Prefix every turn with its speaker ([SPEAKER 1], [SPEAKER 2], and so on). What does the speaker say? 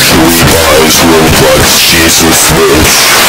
[SPEAKER 1] Three eyes will Jesus' bitch.